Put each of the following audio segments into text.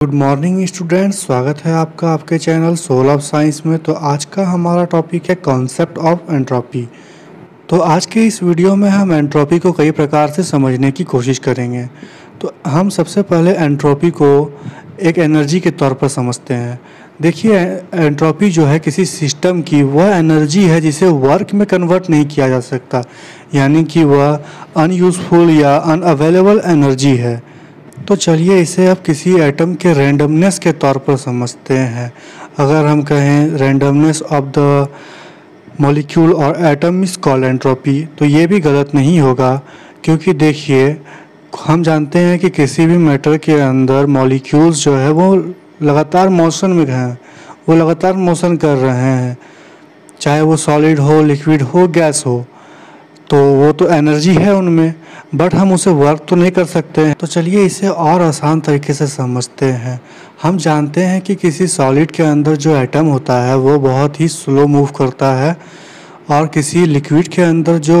Good morning students स्वागत है आपका आपके चैनल सोल ऑफ़ साइंस में। तो आज का हमारा टॉपिक है कॉन्सेप्ट ऑफ़ एंट्रोपी तो आज के इस वीडियो में हम एंट्रोपी को कई प्रकार से समझने की कोशिश करेंगे। तो हम सबसे पहले एंट्रोपी को एक एनर्जी के तौर पर समझते हैं। देखिए एंट्रोपी जो है किसी सिस्टम की, वह एनर्जी है जिसे वर्क में कन्वर्ट नहीं किया जा सकता। यानी कि वह अनयूज़फुल या अनअवेलेबल एनर्जी है। तो चलिए इसे अब किसी एटम के रैंडमनेस के तौर पर समझते हैं। अगर हम कहें रैंडमनेस ऑफ़ द मॉलिक्यूल और एटम इस कॉल एंट्रोपी तो ये भी गलत नहीं होगा, क्योंकि देखिए, हम जानते हैं कि किसी भी मैटर के अंदर मॉलिक्यूल्स जो है वो लगातार मोशन में हैं, वो लगातार मोशन कर रहे हैं, चाहे वो सॉलिड हो लिक्विड हो गैस हो। तो वो तो एनर्जी है उनमें बट हम उसे वर्क तो नहीं कर सकते हैं। तो चलिए इसे और आसान तरीके से समझते हैं। हम जानते हैं कि किसी सॉलिड के अंदर जो एटम होता है, वो बहुत ही स्लो मूव करता है। और किसी लिक्विड के अंदर जो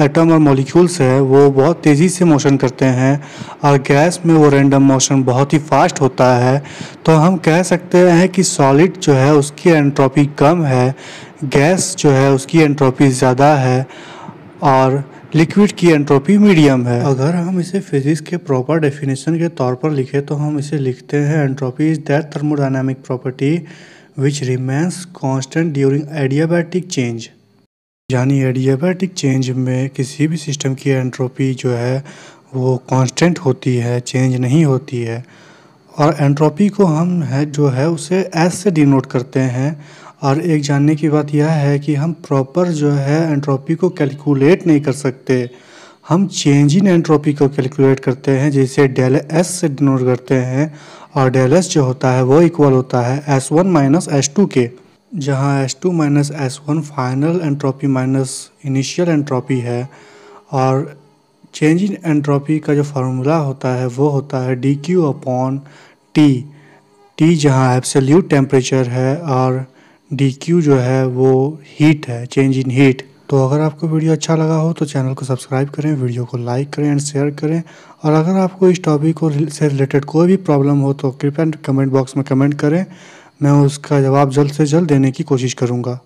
एटम और मॉलिक्यूल्स है, वो बहुत तेज़ी से मोशन करते हैं और गैस में वो रैंडम मोशन बहुत ही फास्ट होता है। तो हम कह सकते हैं कि सॉलिड जो है, उसकी एंट्रोपी कम है गैस जो है, उसकी एंट्रोपी ज़्यादा है और लिक्विड की एंट्रोपी मीडियम है। अगर हम इसे फिजिक्स के प्रॉपर डेफिनेशन के तौर पर लिखें तो हम इसे लिखते हैं entropy is that thermodynamic property which remains constant during adiabatic change यानी एडियाबैटिक चेंज में किसी भी सिस्टम की एंट्रोपी जो है, वो कांस्टेंट होती है चेंज नहीं होती है। और एंट्रोपी को हम है, जो है, उसे एस से डिनोट करते हैं। और एक जानने की बात यह है कि हम प्रॉपर जो है एंट्रोपी को कैलकुलेट नहीं कर सकते। हम चेंज इन एंट्रोपी को कैलकुलेट करते हैं, जैसे डेल एस से डिनोट करते हैं। और डेल एस जो होता है वो इक्वल होता है S one minus S two के जहाँ S two minus S one final entropy minus initial entropy है और चेंज इन एंट्रोपी का जो फार्मूला होता है वो होता है D Q upon T T जहाँ एब्सोल्यूट टेम्परेचर है और डी क्यू जो है वो हीट है चेंज इन हीट तो अगर आपको वीडियो अच्छा लगा हो तो चैनल को सब्सक्राइब करें, वीडियो को लाइक करें एंड शेयर करें। और अगर आपको इस टॉपिक को से रिलेटेड कोई भी प्रॉब्लम हो तो कृपया कमेंट बॉक्स में कमेंट करें। मैं उसका जवाब जल्द से जल्द देने की कोशिश करूँगा।